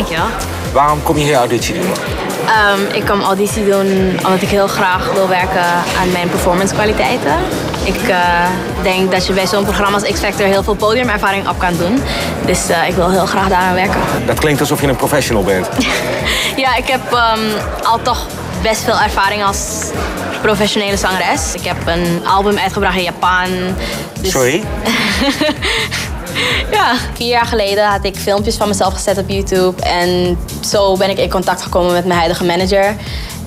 Dankjewel. Waarom kom je hier auditie doen? Um, ik kom auditie doen omdat ik heel graag wil werken aan mijn performance kwaliteiten. Ik uh, denk dat je bij zo'n programma als X-Factor heel veel podiumervaring op kan doen. Dus uh, ik wil heel graag daaraan werken. Dat klinkt alsof je een professional bent. ja, ik heb um, al toch best veel ervaring als professionele zangeres. Ik heb een album uitgebracht in Japan. Dus... Sorry? ja. Vier jaar geleden had ik filmpjes van mezelf gezet op YouTube. En zo ben ik in contact gekomen met mijn huidige manager.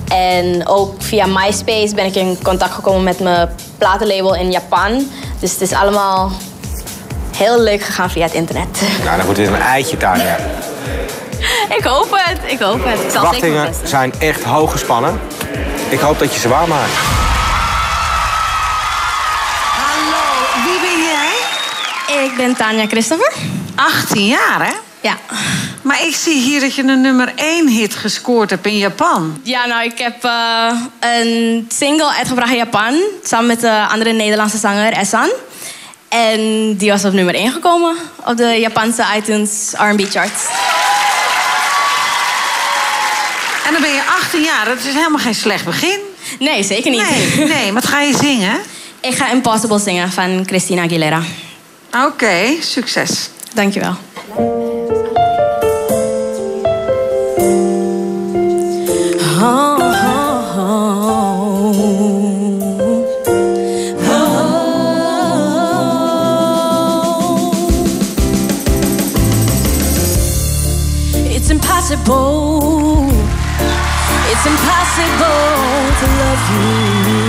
En ook via MySpace ben ik in contact gekomen met mijn platenlabel in Japan. Dus het is allemaal heel leuk gegaan via het internet. Nou, dan wordt dit een eitje, Tanja. ik hoop het, ik hoop het. De verwachtingen zijn echt hoog gespannen. Ik hoop dat je ze waarmaakt. Hallo, Ik ben Tanja Christopher. 18 jaar, hè? Ja. Maar ik zie hier dat je een nummer 1 hit gescoord hebt in Japan. Ja, nou, ik heb uh, een single uitgebracht in Japan. Samen met de andere Nederlandse zanger Essan. En die was op nummer 1 gekomen op de Japanse iTunes R&B charts. En dan ben je 18 jaar. Dat is helemaal geen slecht begin. Nee, zeker niet. Nee, nee. wat ga je zingen? Ik ga Impossible zingen van Christina Aguilera. Oké, okay, succes. Dankjewel. It's impossible. It's impossible to love you.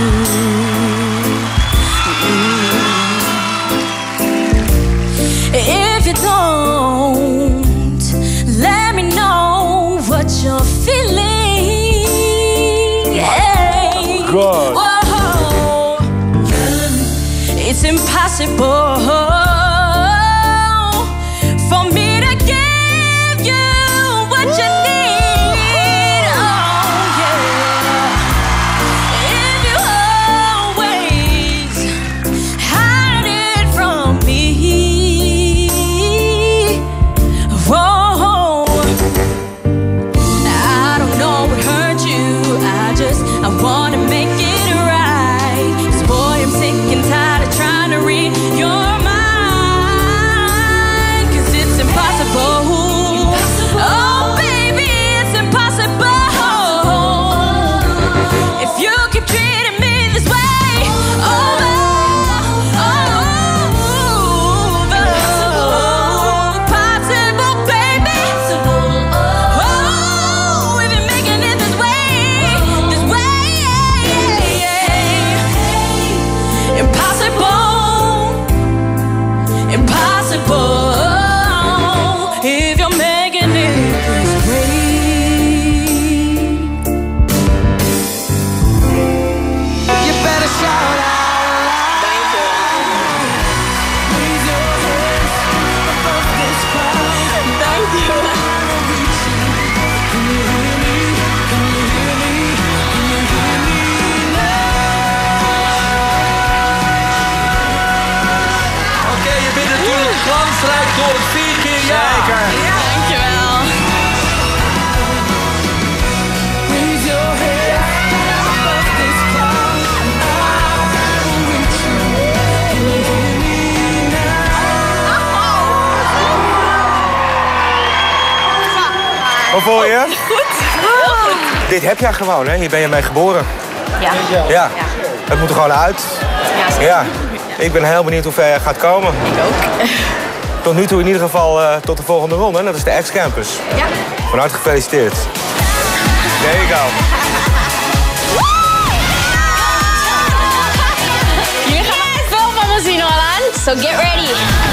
God. Whoa. It's impossible door het vier keer jaar. Zeker. Dankjewel. Me now? Hoe voel je? Dit heb jij gewoon, hè? Hier ben je mee geboren. Ja. Ja. Het moet er gewoon uit. Ja, zeker. Ja. Ik ben heel benieuwd hoe ver je gaat komen. Ik ook. Tot nu toe in ieder geval eh, tot de volgende ronde. en Dat is de X-Campus. Ja. Van harte gefeliciteerd. There you go. Jullie gaan veel van me zien, Holland. So get ready.